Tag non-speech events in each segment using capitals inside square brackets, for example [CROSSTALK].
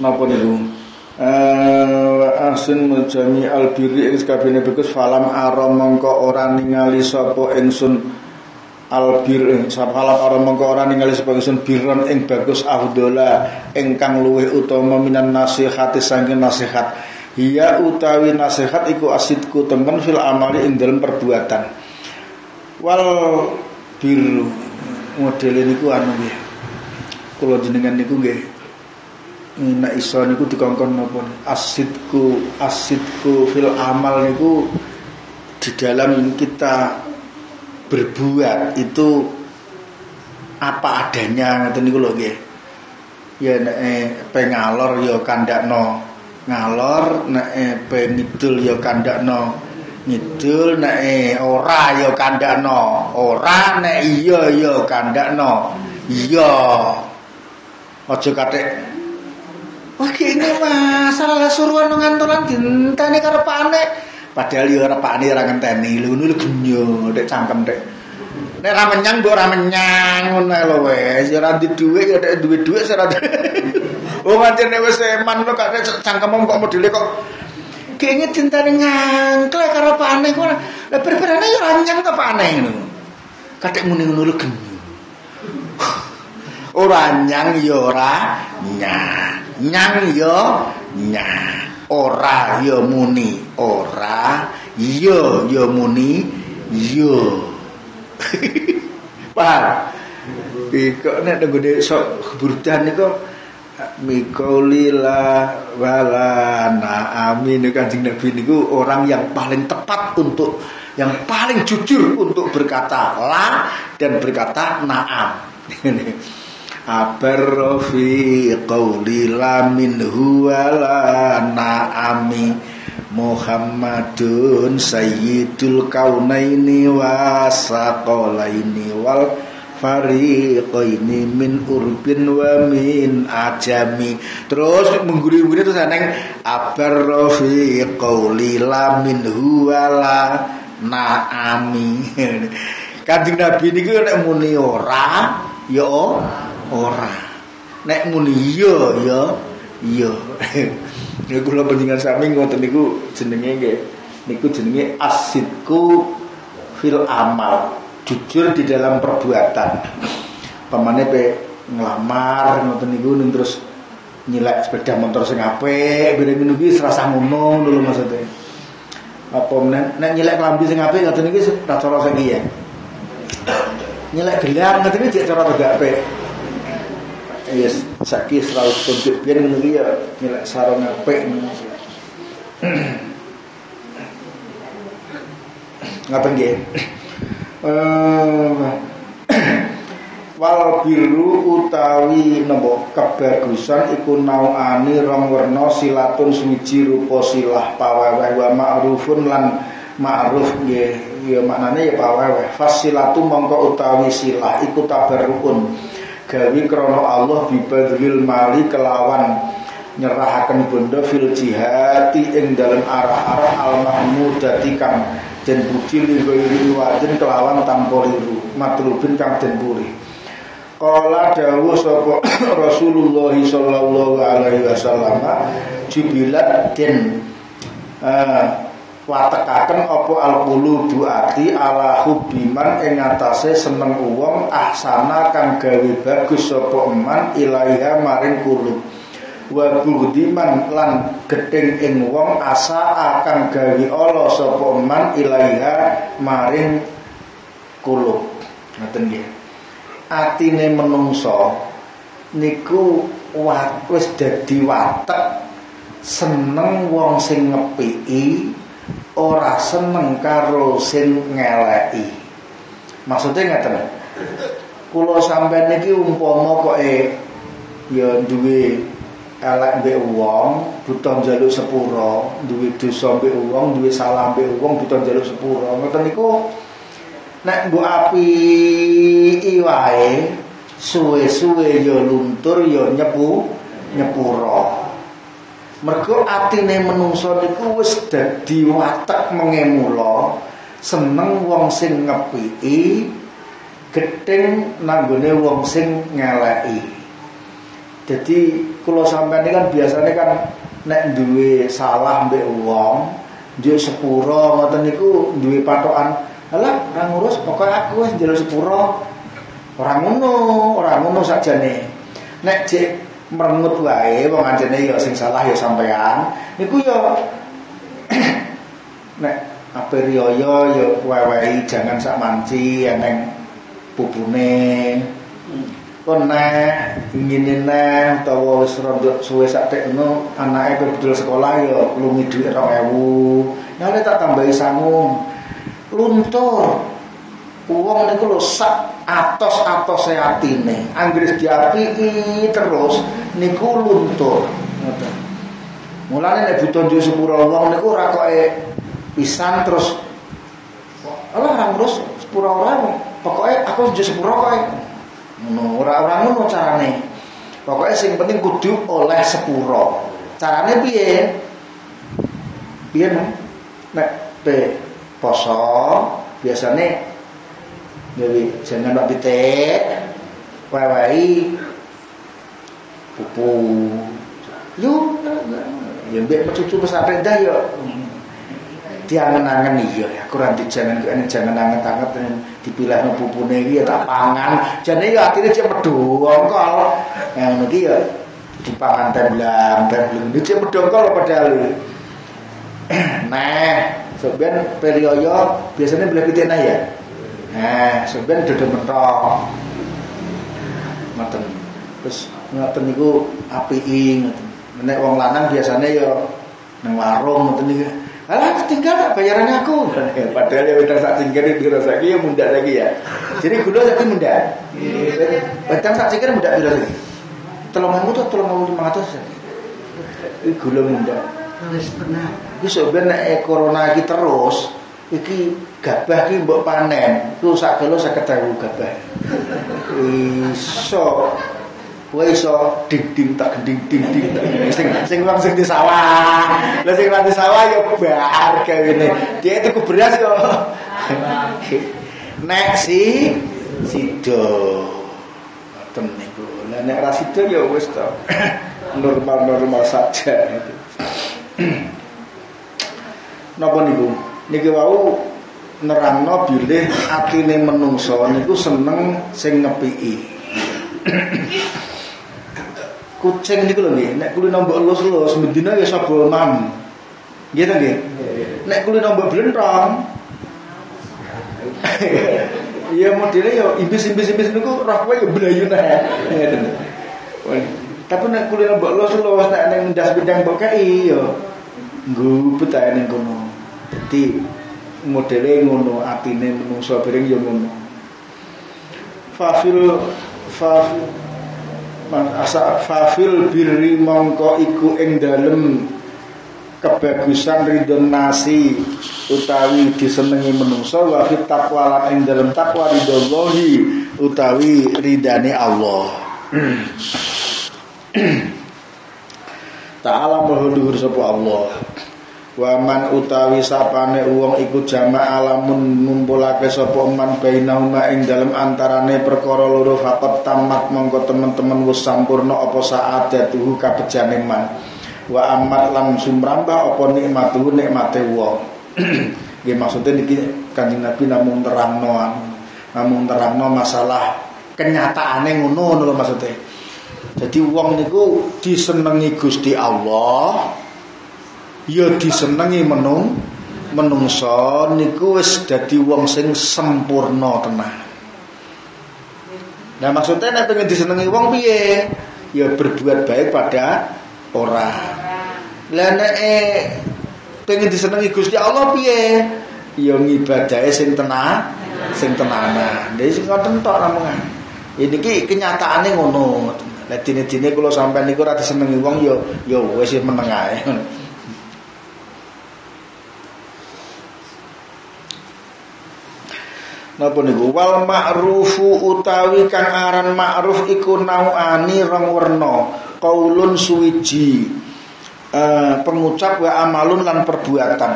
napa niku eh asin mujami albiri ing kabene bagus falam ara mongko ora ningali sapa ingsun albir sapalam ara mongko ora ningali sapa ingsun biron ing bagus ahdola ingkang luwih utama minan nasihati saking nasihat Iya utawi nasihat iku asidku temen fil amali ing dalam perbuatan. Wal biru model niku anu nggih. Kula jenengan niku nggih nek iso niku dikongkon napa asidku asidku fil amal niku di dalam kita berbuat itu apa adanya ngoten niku lho nggih. Ya nek eh, pengalor ya kandakno ngalor nek pe ngidul ya kandakno ngidul nek ora ya kandakno ora nek iya ya kandakno iya aja katik wah ini masalah suruhan ngantolan dinteni karepane padahal ya repane ora ngenteni ngono lho genyo nek cangkem tek nek ra menyang mbok ra menyang ngono lho wis ya ora duwe ya [LAUGHS] nek duwe duwe ora Oh ngancene wis eman lho kok cangkemmu kok modele kok kene cintane ngangklek karo pane kok. Lah yo anyang to pane ngono. Katik muni ngono lho genyo. Ora nyang yo ora nyang. Nyang yo nyang. Ora yo muni ora, yo yo muni yo. [LAUGHS] Paham? Iki nek nggone sok burdan niku Mikolila wala amin kanjeng Nabi niku orang yang paling tepat untuk yang paling jujur untuk berkata la dan berkata na'am. [LAUGHS] Abarrofi qaulila minhu wala na'ami Muhammadun sayyidul kaunaini wasaqalaini wal fariqaini min urbin wa min ajami. Terus mengguri-guri terus neng abar fi qauli la min huwala naami. [LAUGHS] Kanjeng nabi niku nek muni ora ya ora. Nek muni iya ya iya. [LAUGHS] Niku kula panjenengan sami ngoten niku jenenge nggih. Niku jenenge asidku fil amal. Jujur di dalam perbuatan. Pemane pe ngelamar ngoten niku terus nyilek sepeda motor sing apik bareng niku iki serasa ngono lho maksudnya. Apa nek nek nyilek klambi sing apik ngoten iki ra cara saiki ya nyilek gelang ngoten iki cara tegak apik yes saiki selalu tunjuk biar ngono ya nyilek sarung apik ngoten nggih uh, wal biru utawi nembo kebagusan iku nauani rong werna silatun suci rupa silah paweweh wa ma'rufun lan ma'ruf nggih ya maknane ya paweweh. Fasilatu mongko utawi silah iku tabarrukun gawi krana Allah bibadril mali kelawan nyerahaken bondo fil jihati ing dalam arah-arah al mahmudati kang den puji liwiri wadin kelawan tanpa liru matlubin kang den puri Kala dawu sapa [COUGHS] Rasulullah sallallahu alaihi wasallam jubilat den uh, watekaken apa alqulubu ati ala hubbiman ing atase seneng wong ahsana kang gawe bagus sapa eman ilaiha maring kulub wa budiman lan gedeng ing wong asa akan gawe Allah sapa man ilaiha maring kulub ngoten nggih. Atine menungso niku wis dadi watek seneng wong sing ngepiki ora seneng karo sing ngeleki. Maksudnya ngeten. Kula sampeyan niki umpama kok e ya duwe elek mbek wong buta njaluk sepuro duwe dosa mbek wong duwe salah mbek wong buta njaluk sepuro. Ngoten niku nek mbok api iwae suwe-suwe ya luntur ya nyepu nyepuro mergo atine menungso niku wis dadi watek mengemula seneng wong sing ngepiki gedeng nanggone wong sing ngeleki Jadi kula sampean kan biasanya kan nek duwe salah mbek wong, duwe sepuro ngoten niku duwe patokan. Alah, ora ngurus pokoke aku wis njaluk sepuro. Ora ngono, ora ngono sakjane. Nek jek merengut wae wong anjene ya sing salah ya sampean, niku ya [COUGHS] nek ape riyo ya wewehi jangan sak manci eneng pupune. kon nek ingin nek utawa wis rada suwe sak tekno anake betul sekolah ya lungi dhuwit 2000 ya tak tambahi sangu luntur. Wong niku lho sak atos-atose atine. Anggere diapiki terus niku luntur. Mulane nek butuh njuk sepuro wong niku ora koke pisan terus Allah ora ngurus sepuro ora pokoke aku njuk sepuro koke ngono ora ora ngono carane. Pokoke sing penting kudu oleh sepuro. Carane piye? Piye nek pe poso biasane jadi jangan mbak pitik. Wawai pupu. Yuk ya mbak cucu pesantren dah yuk diangen-angen iya ya kurang dijangan kene jangan angen-angen dipilah no pupune iki ya tak pangan. Jane ya atine cek medhongkol ya ngono iki [CLEARS THROAT] ya temblang temblang iki cek medhongkol padahal. Nah sebenarnya perioyo biasanya boleh pitik nah ya nah sebenarnya dodol mentok ngoten terus ngoten niku apiki ngoten nek wong lanang biasanya ya nang warung ngoten niku Alah tinggal tak bayarannya aku. [LAUGHS] Padahal ya udah tak tinggal di rasa lagi ya muda lagi ya. Jadi gula lagi muda. Wedang tak tinggal muda bila lagi. Tolong kamu tuh tolong kamu lima ratus. Ini gula muda. Wis pernah. Iki sebenarnya corona iki terus iki gabah iki mbok panen. Ku sak kilo 50.000 gabah. Iso. Kowe iso ding ding tak ding ding ding sing sing wong sing di sawah. Lha sing di sawah ya bar kawene. Dia itu beras yo. [LAUGHS] Nek si sido. Ngoten niku. Lah nek ra sido ya wis to. [COUGHS] Normal-normal saja. Itu [COUGHS] napa niku niki wau nerangno bilih atine menungso niku seneng sing ngepiki [COUGHS] kucing niku lho nggih nek kuli nombok lus-lus mendina ya sapa mam? Nggih ta nggih? Nek kuli nombok blentong. [COUGHS] Iya modelnya ya ibis-ibis-ibis niku roh kowe ya blayu nah. [COUGHS] Tapi nek kuli nombok lus-lus nek ning ndas bidang mbok kei ya ngubet ae ning kono. Dadi modele ngono atine menungso bareng ya ngono. Fafil fafil birri mongko iku ing dalem kebagusan ridon nasi utawi disenengi menungso wa fit taqwa lan ing dalem takwa ridallahi utawi ridane Allah [CLEARS THROAT] Ta'ala maha sapa Allah Waman utawi sapane uang ikut jama alamun ngumpulake sapa man bainauma ing dalem antarane perkara loro faqat tamat mongko temen-temen wis sampurna apa saadatuhu kabejane man. Wa amat lan sumrambah apa nikmatuhu nikmate wong. [CLEARS THROAT] Nggih maksudnya niki Kanjeng Nabi namung terangno namung terangno masalah kenyataane ngono lho maksudnya. Jadi wong niku disenengi Gusti Allah ya disenengi menung menungso niku wis dadi wong sing sempurna tenan. Nah maksudnya nek pengen disenengi wong piye? Ya berbuat baik pada orang. Lah nek pengen disenengi Gusti Allah piye? Ya ngibadahe sing tenan, sing tenanan. Dadi sing ngoten tok ramongan. Ini ki kenyataane ngono. Lah dine-dine kula sampean niku ora disenengi wong ya ya wis meneng ae. Napa niku? Wal ma'rufu utawi kang aran ma'ruf iku nauani rong werna. Qaulun suwiji. Uh, pengucap wa amalun lan perbuatan.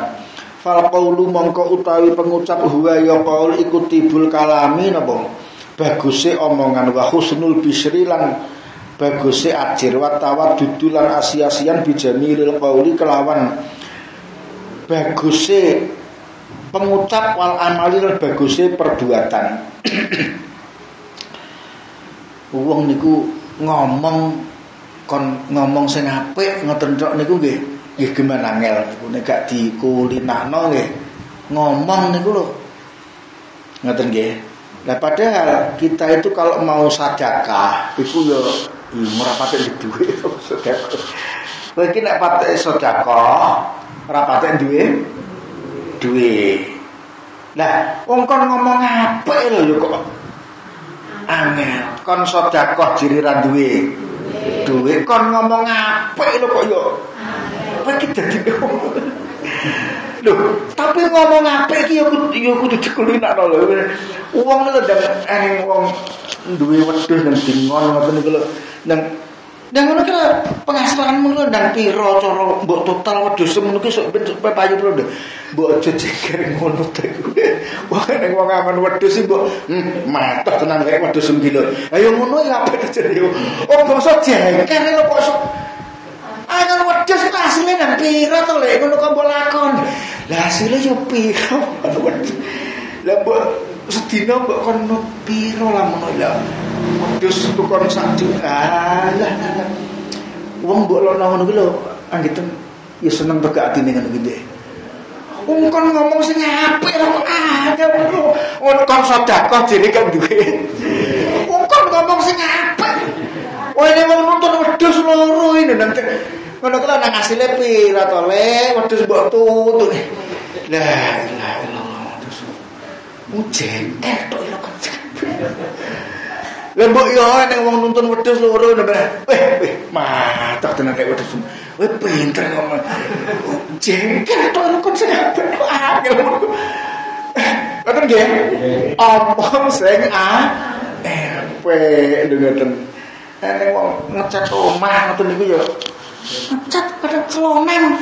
Fal qaulu mongko utawi pengucap huwa ya qaul iku tibul kalami napa? Baguse omongan wa husnul bisri lan baguse ajir wa tawaddudu lan asia-asian bijamilil qauli kelawan. Baguse pengucap wal amali lan baguse perbuatan. Wong niku ngomong kon ngomong sing apik ngoten niku nggih nggih geman angel. Niku nek gak dikulinakno nggih. Ngomong niku lho. Ngoten nggih. Nah padahal kita itu kalau mau sedekah itu ya ora patek duwe [LAUGHS] sedekah. Kowe iki nek patek sedekah ora patek duwe duwe. Nah, wong kon ngomong apik lho kok angel. Kon sedekah jiriran duwe duwe kon ngomong apik lho kok yo. Apa iki dadi Loh, tapi ngomong apik iki yo yo kudu dikulinakno lho. Wong lho ndang eneng wong duwe wedhus nang dingon ngoten niku lho. Nang nang ngono kira penghasilanmu lho nang pira cara mbok total wedhus ngono ki sok ben payu lho. Mbok aja ngono to iku. Wong nek wong aman wedhus mbok hmm, matok tenan kaya wedhus lho. Ayo ngono ya apik jare. Oh bangsa jengker lho kok sok Ayo wedhus itu hasilnya nang pira to lek ngono kok mbok lakon. Lah hasilnya yo pira. [LAUGHS] Lah mbok sedina mbok kono piro lamun ya wedhus tukon sak juta lah wong mbok lono ngono ki lho anggeten ya seneng tegak atine ngono ki Wong kon ngomong sing apik kok ada wong kon sedekah jene kok duwe. Wong kon ngomong sing apik. Oh ini wong nonton wedhus loro ini nanti ngono kuwi nang asile pira to le wedhus mbok tutut. Lah ilah Ujen eh tok ilo kenceng. Lah mbok yo nek wong nuntun wedhus loro nembah. Weh, weh, matak tenan kaya wedhus. Weh pinter ngomong. Jengkel tok ilo kenceng. Angel. Ngoten nggih. Omong sing a epe ngoten. Nek wong ngecat omah ngoten niku yo ngecat kadang celonan.